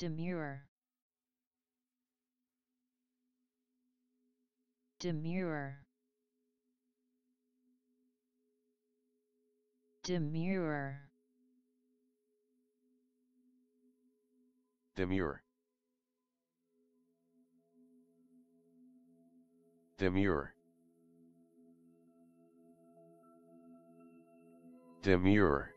demure. Demure. Demure. Demure. Demure. Demure.